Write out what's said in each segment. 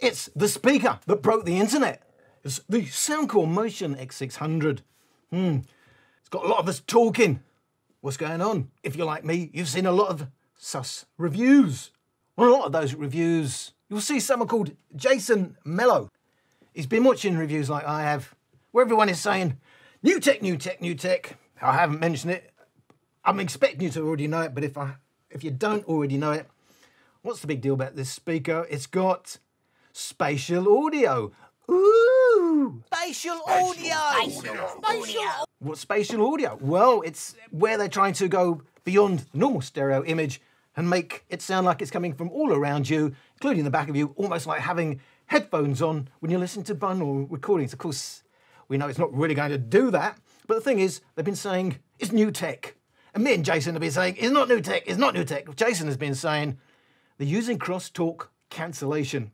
It's the speaker that broke the internet. It's the Soundcore Motion X600. Hmm. It's got a lot of us talking. What's going on? If you're like me, you've seen a lot of sus reviews. On a lot of those reviews, you'll see someone called Jason Mello. He's been watching reviews like I have, where everyone is saying, new tech, new tech, new tech. I haven't mentioned it. I'm expecting you to already know it, but if I if you don't already know it, what's the big deal about this speaker? It's got spatial audio. Ooh! Spatial audio. spatial Audio. What's spatial audio? Well, it's where they're trying to go beyond the normal stereo image and make it sound like it's coming from all around you, including the back of you, almost like having headphones on when you listen to binaural recordings. Of course, we know it's not really going to do that, but the thing is, they've been saying it's new tech. And me and Jason have been saying it's not new tech, it's not new tech. Jason has been saying they're using crosstalk cancellation.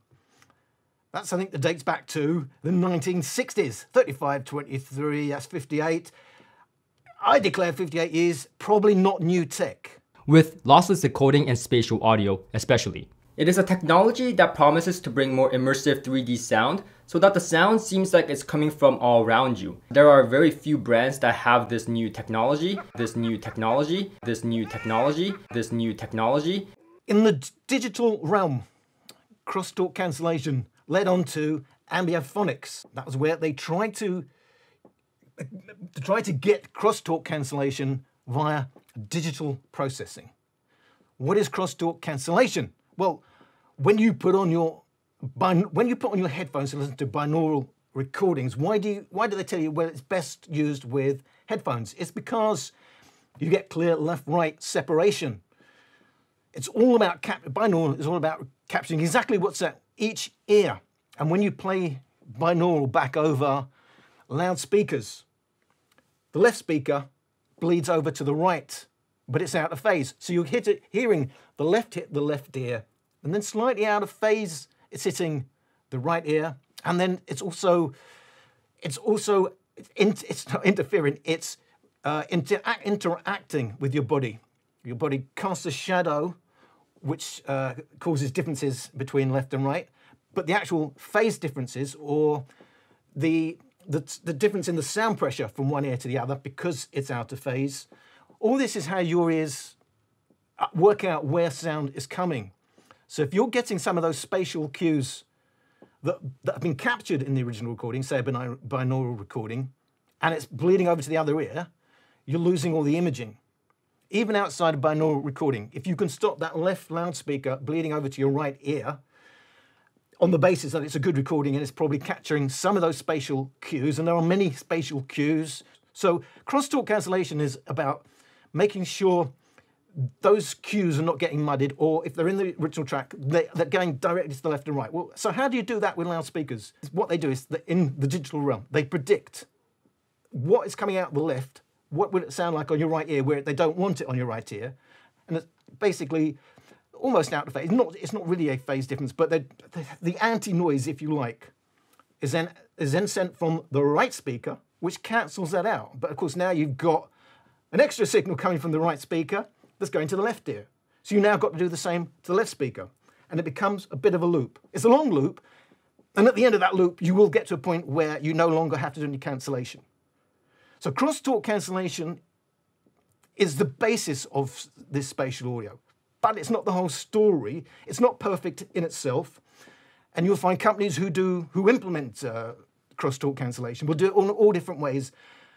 That's something that dates back to the 1960s. 35, 23, that's 58. I declare 58 years, probably not new tech. with lossless decoding and spatial audio especially. It is a technology that promises to bring more immersive 3D sound so that the sound seems like it's coming from all around you. There are very few brands that have this new technology, this new technology, this new technology, this new technology. In the digital realm, crosstalk cancellation led on to ambiophonics. That was where they tried to, to try to get crosstalk cancellation via digital processing. What is crosstalk cancellation? Well, when you put on your when you put on your headphones to listen to binaural recordings, why do you, why do they tell you well it's best used with headphones? It's because you get clear left-right separation. It's all about binaural is all about capturing exactly what's at each ear. And when you play binaural back over loudspeakers, the left speaker bleeds over to the right, but it's out of phase. So you're it, hearing the left hit the left ear, and then slightly out of phase, it's hitting the right ear, and then it's also it's also it's not interfering. It's uh, inter- interacting with your body. Your body casts a shadow, which uh, causes differences between left and right. But the actual phase differences, or the, the the difference in the sound pressure from one ear to the other, because it's out of phase, all this is how your ears uh, work out where sound is coming. So if you're getting some of those spatial cues that, that have been captured in the original recording, say a binaural recording, and it's bleeding over to the other ear, you're losing all the imaging. Even outside of binaural recording, if you can stop that left loudspeaker bleeding over to your right ear, on the basis that it's a good recording and it's probably capturing some of those spatial cues, and there are many spatial cues. So crosstalk cancellation is about making sure those cues are not getting muddied, or if they're in the original track, they, they're going directly to the left and right. Well, so how do you do that with loudspeakers? What they do is in the digital realm, they predict what is coming out the left, what will it sound like on your right ear, where they don't want it on your right ear, and it's basically almost out of phase. Not, it's not really a phase difference, but the, the, the anti-noise, if you like, is then is then sent from the right speaker, which cancels that out. But of course, now you've got an extra signal coming from the right speaker that's going to the left ear. So you now got to do the same to the left speaker, and it becomes a bit of a loop. It's a long loop, and at the end of that loop, you will get to a point where you no longer have to do any cancellation. So crosstalk cancellation is the basis of this spatial audio, but it's not the whole story. It's not perfect in itself, and you'll find companies who do who implement uh, crosstalk cancellation will do it in all different ways,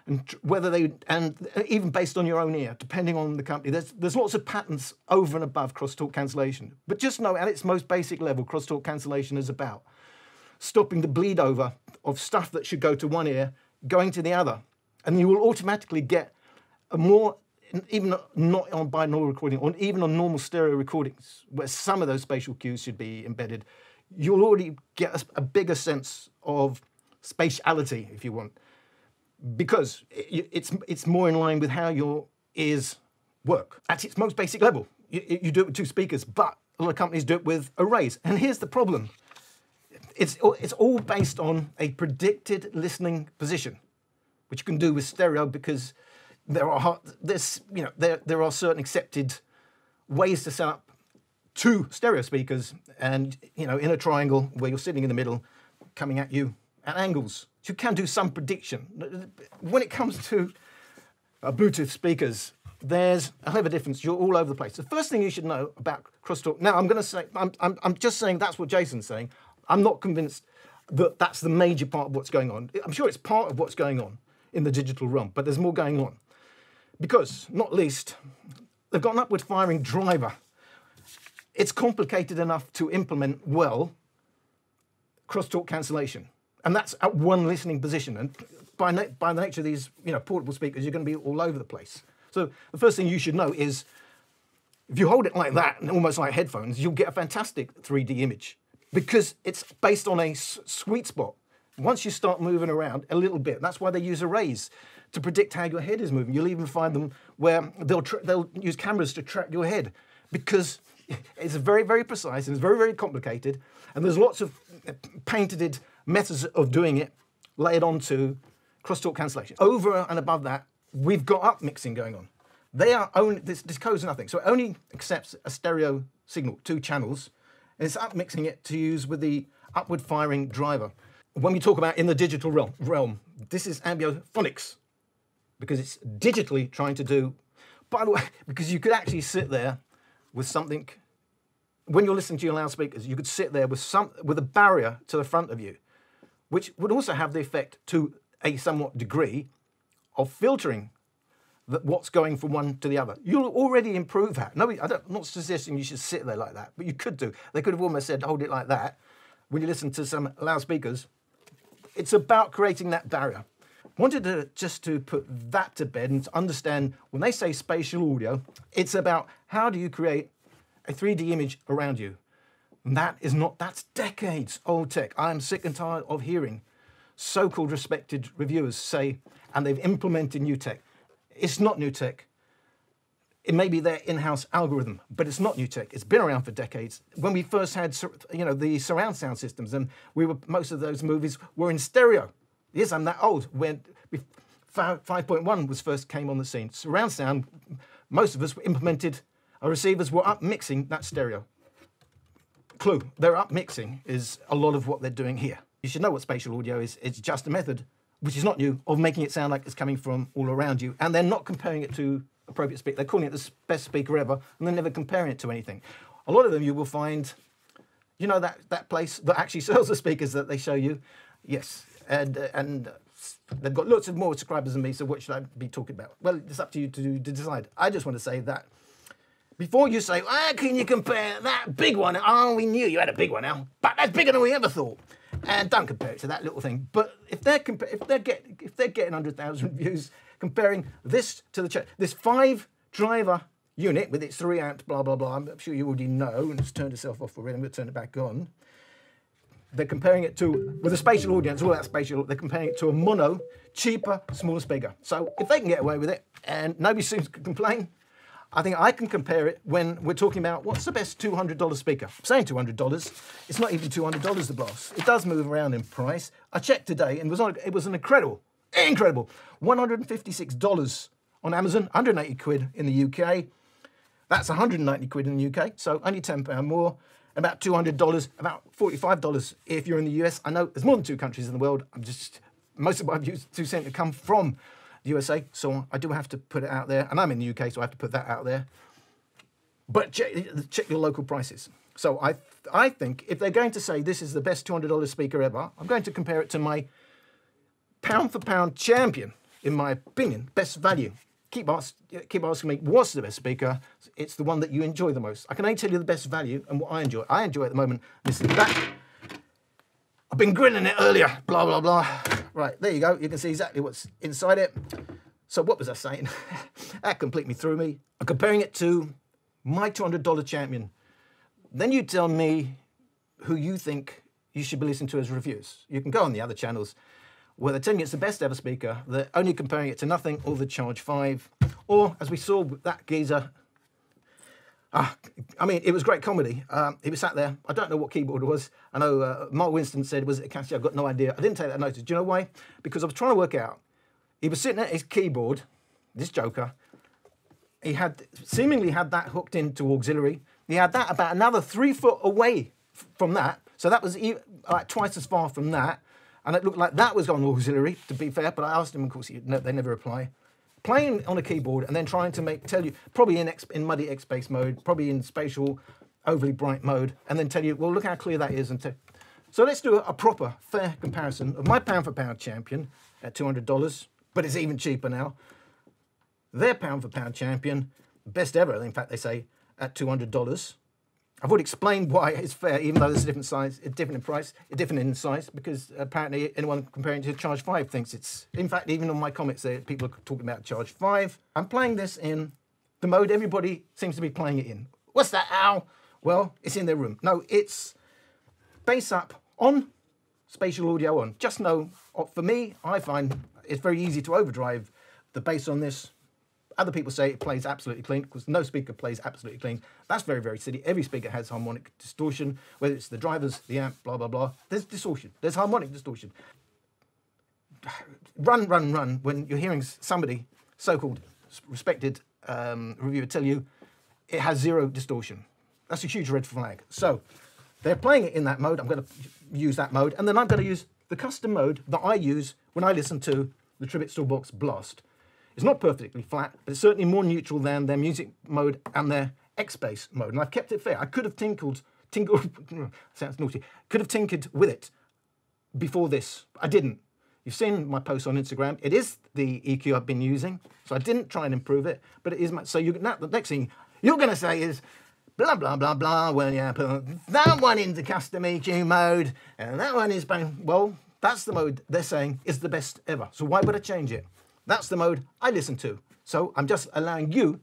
and whether they and even based on your own ear, depending on the company. There's there's lots of patents over and above crosstalk cancellation, but just know at its most basic level, crosstalk cancellation is about stopping the bleed over of stuff that should go to one ear going to the other. And you will automatically get a more, even not on binaural recording, or even on normal stereo recordings, where some of those spatial cues should be embedded, you'll already get a, bigger sense of spatiality, if you want, because it, it's, it's more in line with how your ears work at its most basic level. You, you do it with two speakers, but a lot of companies do it with arrays. And here's the problem it's, it's all based on a predicted listening position, which you can do with stereo because there are there's you know there there are certain accepted ways to set up two stereo speakers and, you know, in a triangle where you're sitting in the middle, coming at you at angles. You can do some prediction. When it comes to uh, Bluetooth speakers, there's a hell of a difference. You're all over the place. The first thing you should know about crosstalk. Now, I'm going to say, I'm, I'm, I'm just saying that's what Jason's saying. I'm not convinced that that's the major part of what's going on. I'm sure it's part of what's going on in the digital realm, but there's more going on. Because, not least, they've got an upward firing driver. It's complicated enough to implement well crosstalk cancellation. And that's at one listening position. And by, by the nature of these you know, portable speakers, you're going to be all over the place. So the first thing you should know is if you hold it like that, and almost like headphones, you'll get a fantastic 3D image because it's based on a sweet spot. Once you start moving around a little bit, that's why they use arrays to predict how your head is moving. You'll even find them where they'll, they'll use cameras to track your head because it's very, very precise and it's very, very complicated. And there's lots of painted methods of doing it layered onto crosstalk cancellation. Over and above that, we've got up mixing going on. They are only this, this code's nothing, so it only accepts a stereo signal, two channels, and it's up mixing it to use with the upward firing driver. When we talk about in the digital realm, realm this is ambiophonics because it's digitally trying to do. By the way, because you could actually sit there with something when you're listening to your loudspeakers, you could sit there with some with a barrier to the front of you, which would also have the effect to a somewhat degree of filtering that what's going from one to the other. You'll already improve that. No, I don't, I'm not suggesting you should sit there like that, but you could do. They could have almost said, hold it like that. When you listen to some loudspeakers, it's about creating that barrier. Wanted to just to put that to bed and to understand when they say spatial audio, it's about how do you create a 3D image around you. And that is not, that's decades old tech. I am sick and tired of hearing so called respected reviewers say, and they've implemented new tech. It's not new tech. It may be their in-house algorithm, but it's not new tech. It's been around for decades. When we first had, you know, the surround sound systems, and we were most of those movies were in stereo. Yes, I'm that old. When 5.1 was first came on the scene, surround sound, most of us implemented. Our receivers were up mixing that stereo. Clue: they're up mixing is a lot of what they're doing here. You should know what spatial audio is. It's just a method, which is not new, of making it sound like it's coming from all around you. And they're not comparing it to appropriate speaker. They're calling it the best speaker ever, and they're never comparing it to anything. A lot of them you will find, you know, that, that place that actually sells the speakers that they show you. Yes. And, and they've got lots of more subscribers than me, so what should I be talking about? Well, it's up to you to, to decide. I just want to say that before you say, can you compare that big one? Oh, we knew you had a big one now, but that's bigger than we ever thought. And don't compare it to that little thing. But if they're if they're get if they're getting hundred thousand views, comparing this to the this five driver unit with its three amp, blah blah blah. I'm sure you already know, and it's turned itself off already. I'm going to turn it back on. They're comparing it to with a spatial audience, all that spatial. They're comparing it to a mono, cheaper, smaller speaker. So if they can get away with it, and nobody seems to complain, I think I can compare it when we're talking about what's the best $200 speaker. I'm saying $200. It's not even $200 the boss. It does move around in price. I checked today and it was, on, it was an incredible, incredible $156 on Amazon, 180 quid in the UK. That's 190 quid in the UK, so only £10 more. About $200, about $45 if you're in the US. I know there's more than two countries in the world. I'm just, most of my views do seem to come from the USA, so I do have to put it out there. And I'm in the UK, so I have to put that out there. But check, check your local prices. So I, I think if they're going to say this is the best $200 speaker ever, I'm going to compare it to my pound for pound champion, in my opinion, best value. Keep, ask, keep asking me, what's the best speaker? It's the one that you enjoy the most. I can only tell you the best value and what I enjoy. I enjoy at the moment listening that. I've been grinning it earlier, blah, blah, blah. Right, there you go. You can see exactly what's inside it. So what was I saying? that completely threw me. I'm comparing it to my $200 champion. Then you tell me who you think you should be listening to as reviews. You can go on the other channels where they're it's the best ever speaker. They're only comparing it to nothing or the Charge 5. Or, as we saw with that geezer, Ah, I mean, it was great comedy. Um, he was sat there. I don't know what keyboard it was. I know uh, Mark Winston said, was it Casio? I've got no idea. I didn't take that notice. Do you know why? Because I was trying to work out. He was sitting at his keyboard, this joker. He had seemingly had that hooked into auxiliary. He had that about another three foot away from that. So that was like twice as far from that. And it looked like that was on auxiliary, to be fair. But I asked him, of course, he, no, they never reply. Playing on a keyboard and then trying to make tell you probably in X, in muddy mode, probably in spatial overly bright mode, and then tell you, well, look how clear that is. And so let's do a, a proper, fair comparison of my pound for pound champion at two hundred dollars, but it's even cheaper now. Their pound for pound champion, best ever, in fact, they say at two hundred dollars. I've already explained why it's fair, even though there's a different size, a different in price, a different in size, because apparently anyone comparing to Charge 5 thinks it's. In fact, even on my comments there, people are talking about Charge 5. I'm playing this in the mode everybody seems to be playing it in. What's that, Al? Well, it's in their room. No, it's bass up on, spatial audio on. Just know, for me, I find it's very easy to overdrive the bass on this other people say it plays absolutely clean because no speaker plays absolutely clean. That's very, very silly. Every speaker has harmonic distortion, whether it's the drivers, the amp, blah, blah, blah. There's distortion. There's harmonic distortion. Run, run, run when you're hearing somebody, so called respected um, reviewer, tell you it has zero distortion. That's a huge red flag. So they're playing it in that mode. I'm going to use that mode. And then I'm going to use the custom mode that I use when I listen to the Tribit Stormbox Blast. It's not perfectly flat, but it's certainly more neutral than their music mode and their X-Bass mode. And I've kept it fair. I could have tinkled, tinkled, sounds naughty, could have tinkered with it before this. I didn't. You've seen my post on Instagram. It is the EQ I've been using, so I didn't try and improve it, but it is my, so you, now, the next thing you're going to say is, blah, blah, blah, blah, well, yeah, put that one into custom EQ mode, and that one is, bang. well, that's the mode they're saying is the best ever. So why would I change it? That's the mode I listen to. So I'm just allowing you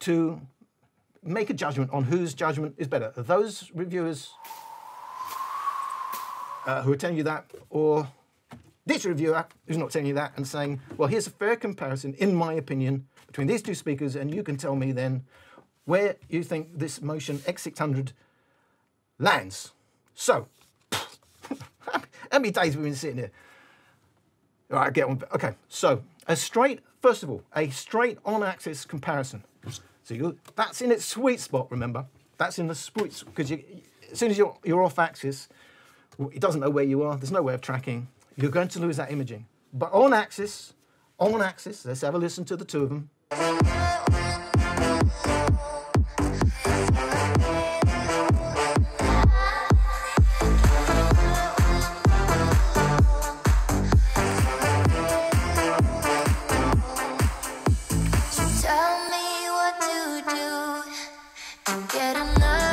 to make a judgment on whose judgment is better. Those reviewers uh, who are telling you that, or this reviewer who's not telling you that and saying, well, here's a fair comparison, in my opinion, between these two speakers, and you can tell me then where you think this Motion X600 lands. So, how many days we've been sitting here? All right, get on. Okay, so a straight, first of all, a straight on-axis comparison. So you, that's in its sweet spot, remember? That's in the sweet, spot, because as soon as you're, you're off axis, it doesn't know where you are, there's no way of tracking, you're going to lose that imaging. But on axis, on axis, let's have a listen to the two of them. You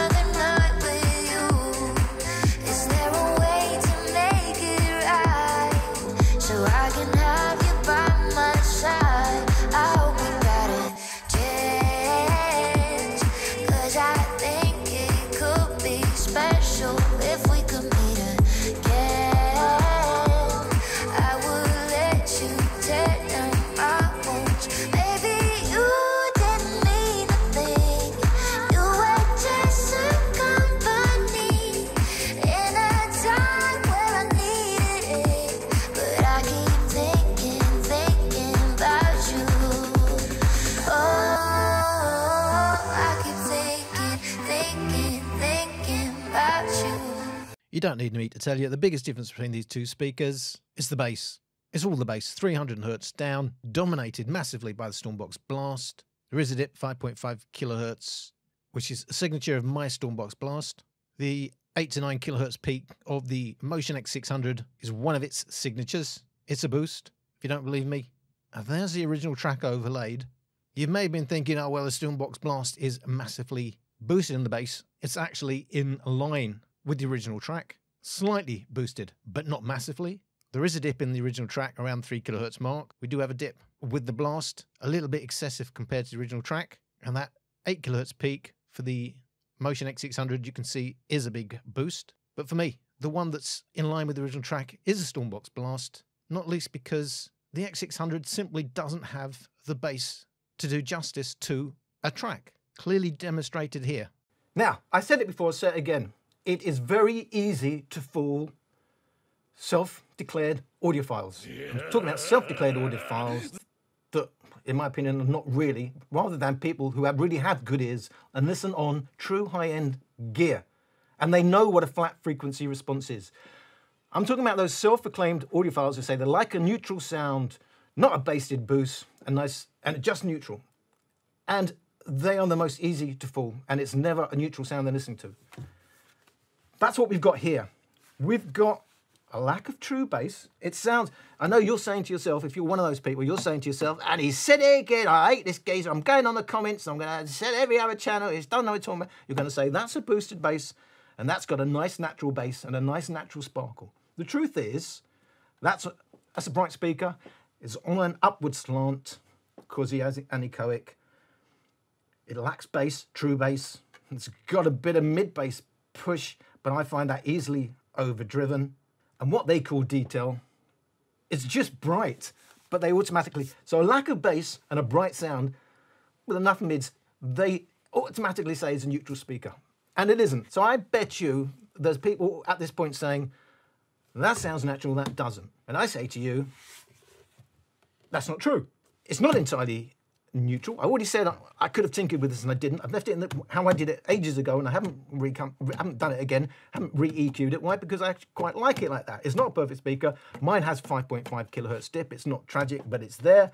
don't need me to tell you the biggest difference between these two speakers is the bass. It's all the bass, 300 hertz down, dominated massively by the Stormbox Blast. There is a dip, 5.5 kilohertz, which is a signature of my Stormbox Blast. The 8 to 9 kilohertz peak of the Motion X600 is one of its signatures. It's a boost. If you don't believe me, there's the original track overlaid. You may have been thinking, oh, well, the Stormbox Blast is massively boosted in the bass. It's actually in line with the original track, slightly boosted, but not massively. There is a dip in the original track around 3 kilohertz mark. We do have a dip with the blast, a little bit excessive compared to the original track, and that 8 kilohertz peak for the Motion X600 you can see is a big boost. But for me, the one that's in line with the original track is a Stormbox Blast, not least because the X600 simply doesn't have the bass to do justice to a track, clearly demonstrated here. Now, I said it before, say it again it is very easy to fool self-declared audiophiles. Yeah. I'm talking about self-declared audiophiles that in my opinion, are not really, rather than people who have really have good ears and listen on true high-end gear. And they know what a flat frequency response is. I'm talking about those self-proclaimed audiophiles who say they like a neutral sound, not a basted boost, and nice and just neutral. And they are the most easy to fool, and it's never a neutral sound they're listening to. That's what we've got here. We've got a lack of true bass. It sounds, I know you're saying to yourself, if you're one of those people, you're saying to yourself, and he said it again, I hate this geezer, I'm going on the comments, I'm going to say every other channel, don't know what talking about. You're going to say, that's a boosted bass, and that's got a nice natural bass and a nice natural sparkle. The truth is, that's a, that's a bright speaker. It's on an upward slant because he has anechoic. It lacks bass, true bass. It's got a bit of mid bass push, but I find that easily overdriven. And what they call detail is just bright, but they automatically, so a lack of bass and a bright sound with enough mids, they automatically say it's a neutral speaker. And it isn't. So I bet you there's people at this point saying, that sounds natural, that doesn't. And I say to you, that's not true. It's not entirely neutral. I already said I, could have tinkered with this and I didn't. I've left it in the, how I did it ages ago and I haven't re haven't done it again, haven't re-EQ'd it. Why? Because I actually quite like it like that. It's not a perfect speaker. Mine has 5.5 kilohertz dip. It's not tragic, but it's there.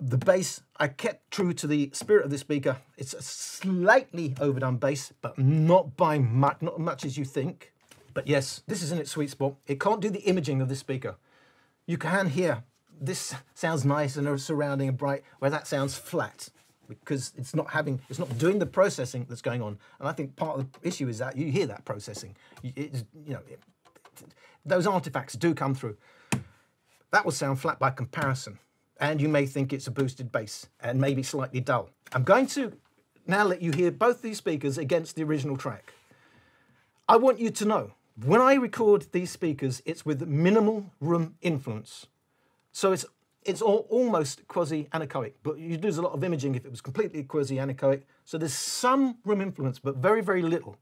The bass, I kept true to the spirit of the speaker. It's a slightly overdone bass, but not by much, not as much as you think. But yes, this is in its sweet spot. It can't do the imaging of this speaker. You can hear this sounds nice and surrounding and bright, where that sounds flat because it's not having, it's not doing the processing that's going on. And I think part of the issue is that you hear that processing. It's, you know, it, those artifacts do come through. That will sound flat by comparison. And you may think it's a boosted bass and maybe slightly dull. I'm going to now let you hear both these speakers against the original track. I want you to know, when I record these speakers, it's with minimal room influence. So it's it's all, almost quasi-anechoic, but you'd lose a lot of imaging if it was completely quasi-anechoic. So there's some room influence, but very, very little.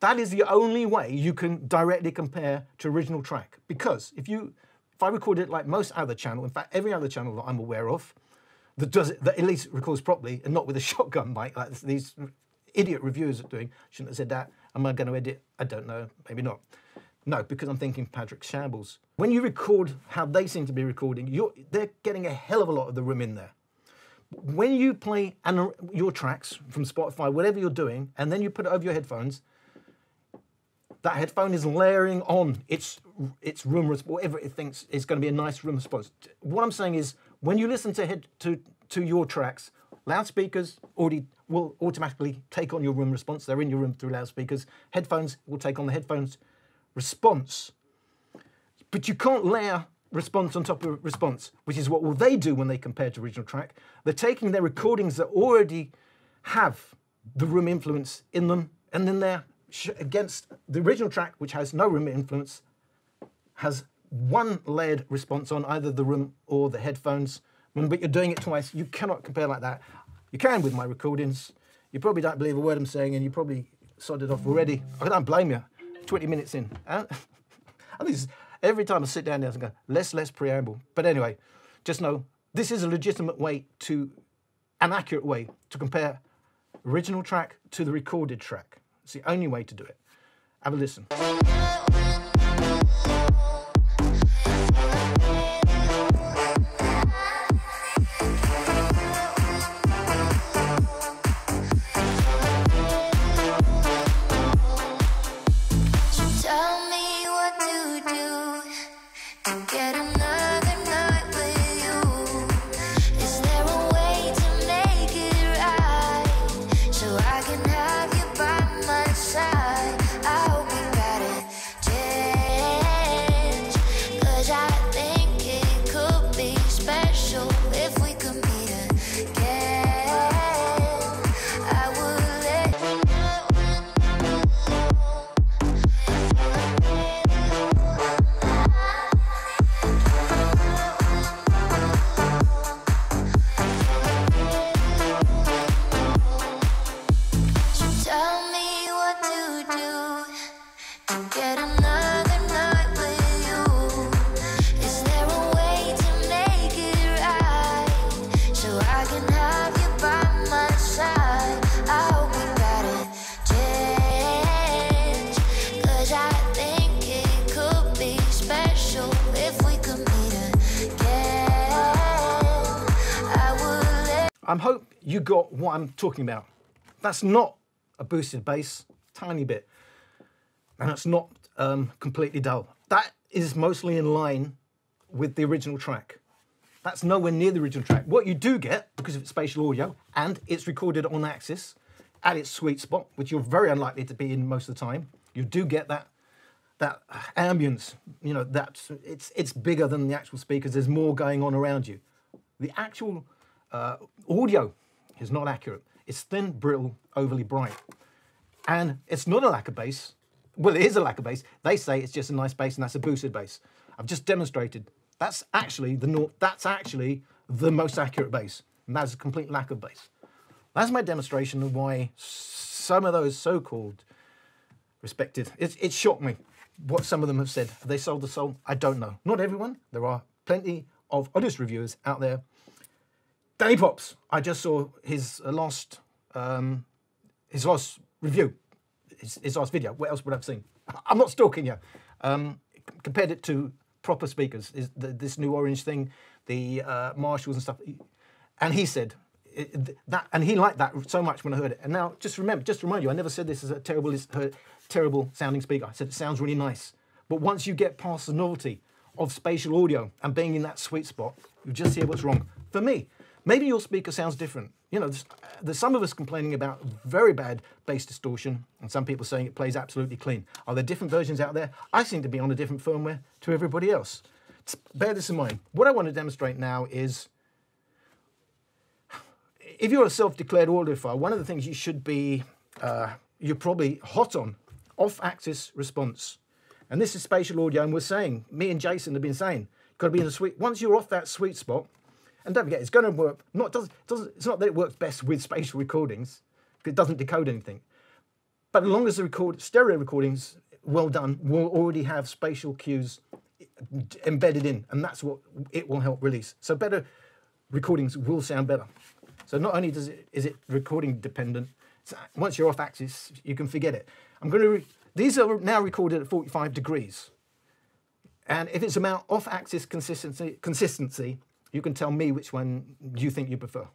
That is the only way you can directly compare to original track. Because if you, if I record it like most other channel, in fact, every other channel that I'm aware of, that does it, that at least records properly and not with a shotgun mic like these idiot reviewers are doing. Shouldn't have said that. Am I going to edit? I don't know. Maybe not. No, because I'm thinking Patrick Shambles. When you record how they seem to be recording, they're getting a hell of a lot of the room in there. When you play your tracks from Spotify, whatever you're doing, and then you put it over your headphones, that headphone is layering on its its room response, whatever it thinks is going to be a nice room response. What I'm saying is, when you listen to head to to your tracks, loudspeakers already will automatically take on your room response. They're in your room through loudspeakers. Headphones will take on the headphones response. But you can't layer response on top of response, which is what will they do when they compare to original track. They're taking their recordings that already have the room influence in them, and then they're against the original track, which has no room influence, has one layered response on either the room or the headphones. But you're doing it twice. You cannot compare like that. You can with my recordings. You probably don't believe a word I'm saying, and you probably sodded off already. I don't blame you. 20 minutes in. This, every time I sit down there, I go, less, less preamble. But anyway, just know this is a legitimate way to, an accurate way to compare original track to the recorded track. It's the only way to do it. Have a listen. Got what I'm talking about. That's not a boosted bass, tiny bit. And it's not um, completely dull. That is mostly in line with the original track. That's nowhere near the original track. What you do get, because of its spatial audio, and it's recorded on Axis at its sweet spot, which you're very unlikely to be in most of the time, you do get that that ambience. You know, that it's it's bigger than the actual speakers. There's more going on around you. The actual uh, audio is not accurate. It's thin, brittle, overly bright, and it's not a lack of bass. Well, it is a lack of bass. They say it's just a nice bass, and that's a boosted bass. I've just demonstrated that's actually the that's actually the most accurate bass, and that's a complete lack of bass. That's my demonstration of why some of those so-called respected. It, it shocked me what some of them have said. Have they sold the soul? I don't know. Not everyone. There are plenty of honest reviewers out there. Danny Pops. I just saw his uh, last um, his last review, his, his, last video. What else would I've seen? I'm not stalking you. Um, compared it to proper speakers, is the, this new orange thing, the uh, Marshalls and stuff. And he said that, and he liked that so much when I heard it. And now, just remember, just remind you, I never said this is a terrible, terrible sounding speaker. I said it sounds really nice. But once you get past the novelty of spatial audio and being in that sweet spot, you just hear what's wrong. For me, maybe your speaker sounds different. You know, there's, there's, some of us complaining about very bad bass distortion, and some people saying it plays absolutely clean. Are there different versions out there? I seem to be on a different firmware to everybody else. Bear this in mind. What I want to demonstrate now is if you're a self-declared audiophile, one of the things you should be, uh, you're probably hot on, off-axis response. And this is spatial audio, and we're saying, me and Jason have been saying, got to be in the sweet, once you're off that sweet spot, and don't forget, it's going to work, not, does, does, it's not that it works best with spatial recordings, it doesn't decode anything. But as long as the record, stereo recordings, well done, will already have spatial cues eh, embedded in, and that's what it will help release. So better recordings will sound better. So not only does it, is it recording dependent, uh, once you're off axis, you can forget it. I'm going to, these are now recorded at 45 degrees. And if it's about off axis consistency, consistency, you can tell me which one you think you prefer.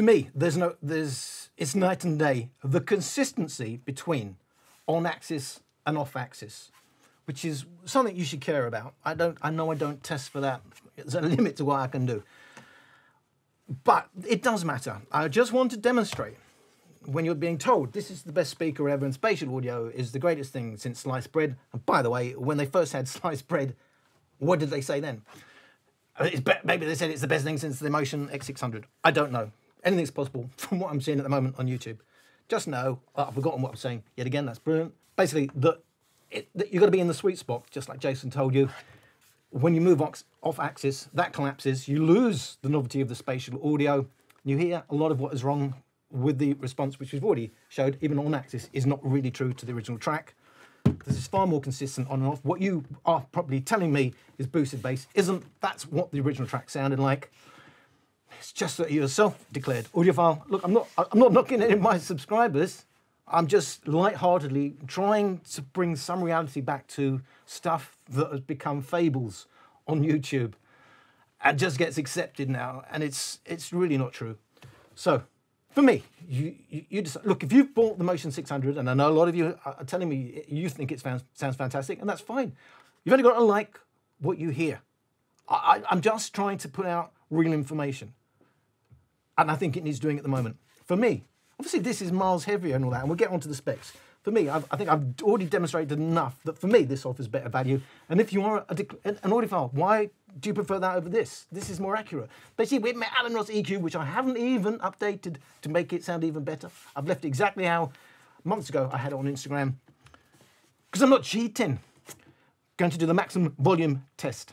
To me, there's no, there's, it's night and day. The consistency between on-axis and off-axis, which is something you should care about. I don't, I know I don't test for that. There's a limit to what I can do. But it does matter. I just want to demonstrate when you're being told this is the best speaker ever and spatial audio is the greatest thing since sliced bread. And by the way, when they first had sliced bread, what did they say then? Uh, maybe they said it's the best thing since the Motion X600. I don't know. Anything's possible from what I'm seeing at the moment on YouTube. Just know, I've forgotten what I'm saying. Yet again, that's brilliant. Basically, that you've got to be in the sweet spot, just like Jason told you. When you move off, off axis, that collapses. You lose the novelty of the spatial audio. You hear a lot of what is wrong with the response, which we've already showed, even on axis, is not really true to the original track. This is far more consistent on and off. What you are probably telling me is boosted bass. Isn't that's what the original track sounded like? It's just that you're a self-declared audiophile. Look, I'm not I'm not knocking any of my subscribers. I'm just lightheartedly trying to bring some reality back to stuff that has become fables on YouTube and just gets accepted now, and it's it's really not true. So, for me, you you, you decide, look if you've bought the Motion 600, and I know a lot of you are telling me you think it sounds sounds fantastic, and that's fine. You've only got to like what you hear. I, I'm just trying to put out real information, and I think it needs doing at the moment. For me, obviously this is miles heavier and all that, and we'll get onto the specs. For me, I've, I think I've already demonstrated enough that for me this offers better value. And if you are a, an audiophile, why do you prefer that over this? This is more accurate. Basically, with my Alan Ross EQ, which I haven't even updated to make it sound even better. I've left exactly how months ago I had it on Instagram. Because I'm not cheating. Going to do the maximum volume test.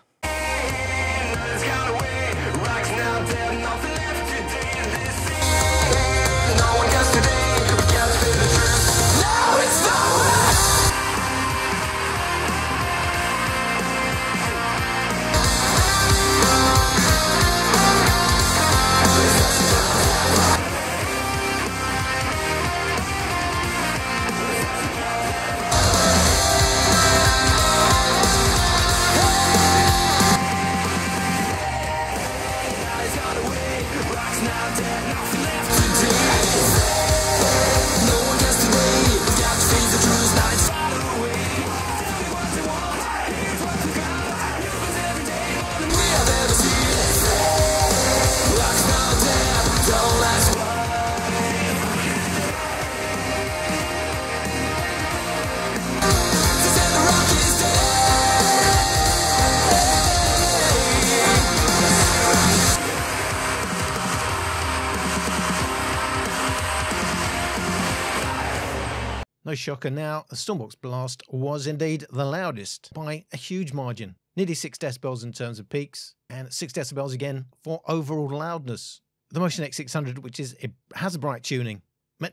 No shocker now, the Stormbox Blast was indeed the loudest by a huge margin. Nearly 6 decibels in terms of peaks, and 6 decibels again for overall loudness. The Motion X600, which is it has a bright tuning,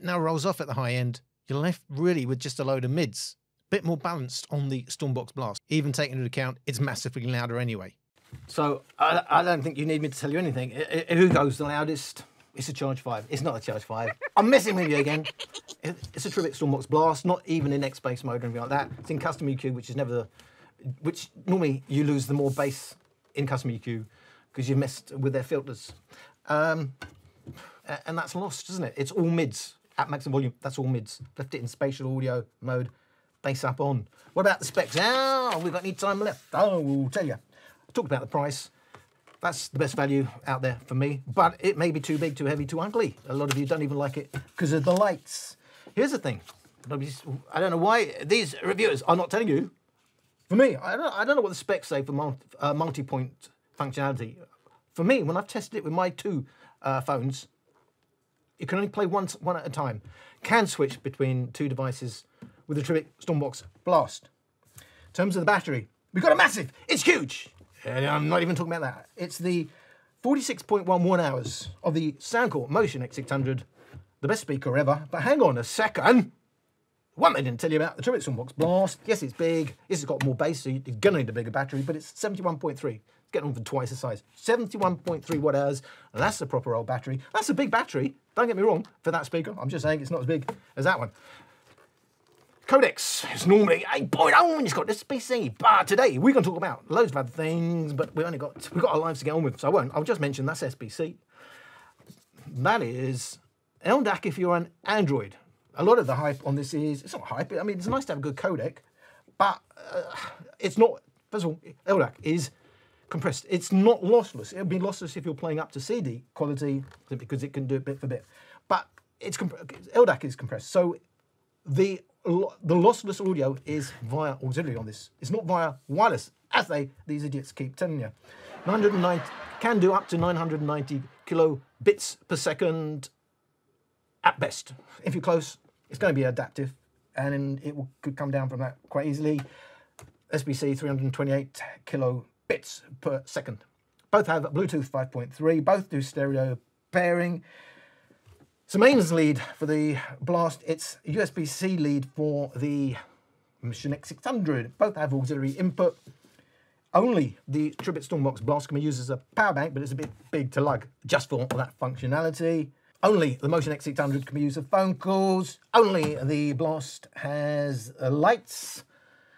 now rolls off at the high end. You're left really with just a load of mids. Bit more balanced on the Stormbox Blast, even taking into account it's massively louder anyway. So I, I don't think you need me to tell you anything. Who goes the loudest? It's a Charge 5. It's not a Charge 5. I'm messing with you again. It's a Tribit Stormbox Blast, not even in X bass mode or anything like that. It's in custom EQ, which is never the. Which normally you lose the more bass in custom EQ because you messed with their filters. Um, and that's lost, isn't it? It's all mids at maximum volume. That's all mids. Left it in spatial audio mode, bass up on. What about the specs? Oh, we've got any time left. Oh, we'll tell you. Talk about the price. That's the best value out there for me, but it may be too big, too heavy, too ugly. A lot of you don't even like it because of the lights. Here's the thing. I don't know why these reviewers are not telling you. For me, I don't, I don't know what the specs say for uh, multi-point functionality. For me, when I've tested it with my two uh, phones, you can only play one, one at a time. Can switch between two devices with the Tribit Stormbox Blast. In terms of the battery, we've got a massive, it's huge. And I'm not even talking about that. It's the 46.11 hours of the Soundcore Motion X600, the best speaker ever. But hang on a second. One they didn't tell you about, the Tribit Stormbox Blast. Yes, it's big. Yes, it's got more bass, so you're going to need a bigger battery, but it's 71.3. It's getting on for twice the size. 71.3 watt hours. That's a proper old battery. That's a big battery. Don't get me wrong, for that speaker. I'm just saying it's not as big as that one. Codecs is normally 8.0 and it's got this SBC. But today we're going to talk about loads of other things, but we only got we've got our lives to get on with, so I won't. I'll just mention that's SBC. That is LDAC if you're an Android. A lot of the hype on this is it's not hype. I mean, it's nice to have a good codec, but uh, it's not. First of all, LDAC is compressed. It's not lossless. It'll be lossless if you're playing up to CD quality because it can do it bit for bit. But it's LDAC is compressed, so the the lossless audio is via auxiliary on this. It's not via wireless, as they these idiots keep telling you. 990 can do up to 990 kilobits per second at best. If you're close, it's going to be adaptive, and it will, could come down from that quite easily. SBC 328 kilobits per second. Both have Bluetooth 5.3. Both do stereo pairing. So mains lead for the Blast, it's USB-C lead for the Motion X600. Both have auxiliary input. Only the Tribit Stormbox Blast can be used as a power bank, but it's a bit big to lug just for that functionality. Only the Motion X600 can be used for phone calls. Only the Blast has uh, lights.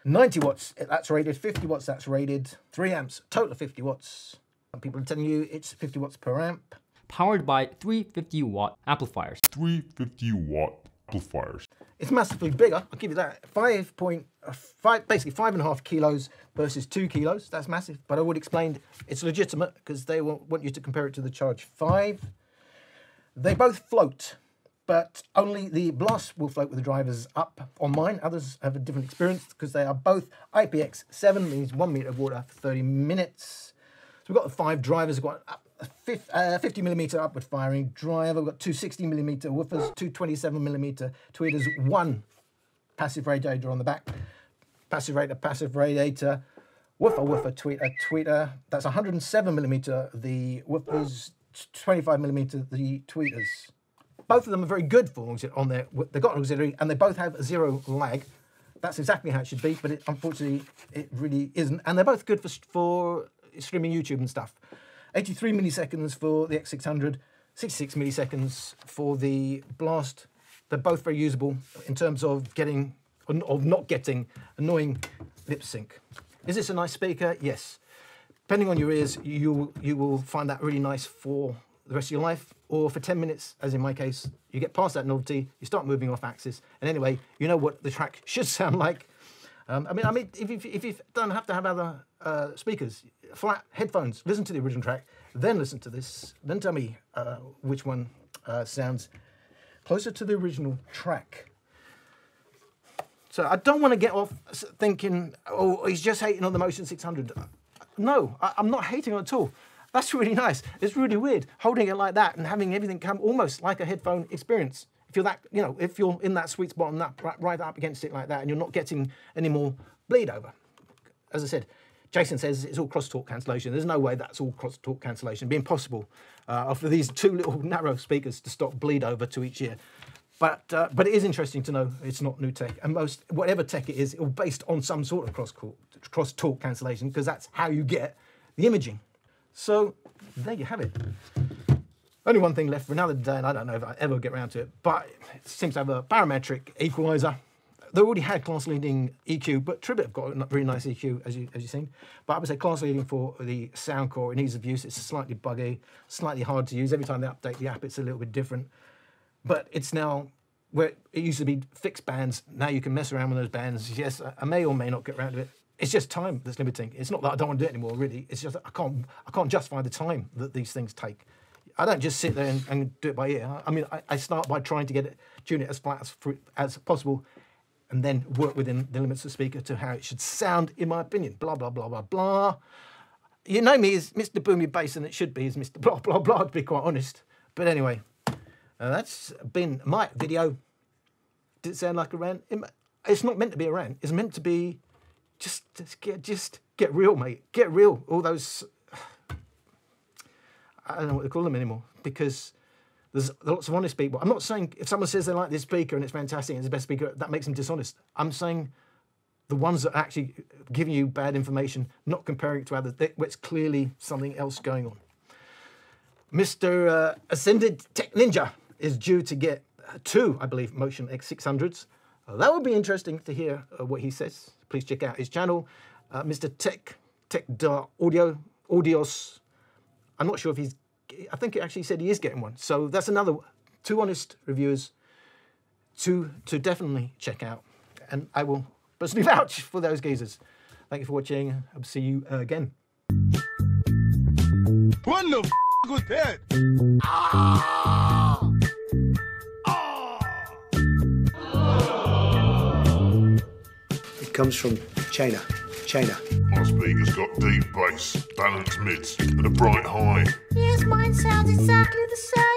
90 watts, that's rated. 50 watts, that's rated. 3 amps, total of 50 watts. Some people are telling you it's 50 watts per amp. Powered by 350 watt amplifiers. 350 watt amplifiers. It's massively bigger. I'll give you that. Five point, five, point uh, five, basically five and a half kilos versus two kilos. That's massive. But I would explain it's legitimate because they want, want you to compare it to the Charge Five. They both float, but only the Blast will float with the drivers up on mine. Others have a different experience because they are both IPX7, means one meter of water for 30 minutes. So we've got the five drivers. We've got a fif- uh, 50 millimeter upward firing driver. We've got two 60 millimeter woofers, two 27 millimeter tweeters, one passive radiator on the back, passive radiator, passive radiator, woofer, woofer, tweeter, tweeter. That's 107 millimeter, the woofers, 25 millimeter, the tweeters. Both of them are very good for on their, they've got an auxiliary and they both have zero lag. That's exactly how it should be, but it, unfortunately it really isn't. And they're both good for, for streaming YouTube and stuff. 83 milliseconds for the X600, 66 milliseconds for the Blast. They're both very usable in terms of getting, of not getting annoying lip sync. Is this a nice speaker? Yes. Depending on your ears, you you will find that really nice for the rest of your life, or for 10 minutes, as in my case, you get past that novelty, you start moving off axis, and anyway, you know what the track should sound like. Um, I mean, I mean, if, if, if you don't have to have other uh, speakers, flat headphones, listen to the original track, then listen to this, then tell me uh, which one uh, sounds closer to the original track. So I don't want to get off thinking, oh, he's just hating on the Motion 600. No, I, I'm not hating on it at all. That's really nice. It's really weird holding it like that and having everything come almost like a headphone experience. That, you know, if you're in that sweet spot and that right, up against it like that, and you're not getting any more bleed over. As I said, Jason says it's all crosstalk cancellation. There's no way that's all crosstalk cancellation. It'd be impossible uh, for these two little narrow speakers to stop bleed over to each ear. But uh, but it is interesting to know it's not new tech, and most whatever tech it is, it's based on some sort of cross cross cancellation because that's how you get the imaging. So there you have it. Only one thing left for another day, and I don't know if I ever get around to it, but it seems to have a parametric equalizer. They already had class leading EQ, but Tribit have got a very nice EQ, as, you, as you've seen. But I would say class leading for the Soundcore and ease of use. It's slightly buggy, slightly hard to use. Every time they update the app, it's a little bit different. But it's now where it used to be fixed bands. Now you can mess around with those bands. Yes, I- I may or may not get around to it. It's just time that's limiting. It's not that I don't want to do it anymore. Really, it's just I can't. I can't justify the time that these things take. I don't just sit there and, and do it by ear. I mean, I, I start by trying to get it, tune it as flat as, as possible, and then work within the limits of the speaker to how it should sound, in my opinion. Blah blah blah blah blah. You know me as Mr. Boomy Bass, and it should be as Mr. Blah blah blah. To be quite honest, but anyway, uh, that's been my video. Did it sound like a rant? It's not meant to be a rant. It's meant to be just, just get just get real, mate. Get real. All those I don't know what to call them anymore because there's lots of honest people. I'm not saying if someone says they like this speaker and it's fantastic and it's the best speaker, that makes them dishonest. I'm saying the ones that are actually giving you bad information, not comparing it to others, it's clearly something else going on. Mr. Uh, Ascended Tech Ninja is due to get two, I believe, Motion X600s. Uh, that would be interesting to hear uh, what he says. Please check out his channel, uh, Mr. Tech Tech Audio Audios. I'm not sure if he's. I think it actually said he is getting one. So that's another two honest reviewers to to definitely check out, and I will personally vouch for those geezers. Thank you for watching. I'll see you uh, again. What the f was that? It comes from China. China. My speaker's got deep bass, balanced mids, and a bright high. Yes, mine sounds exactly the same.